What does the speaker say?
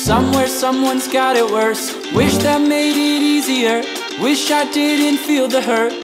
Somewhere someone's got it worse. Wish that made it easier. Wish I didn't feel the hurt.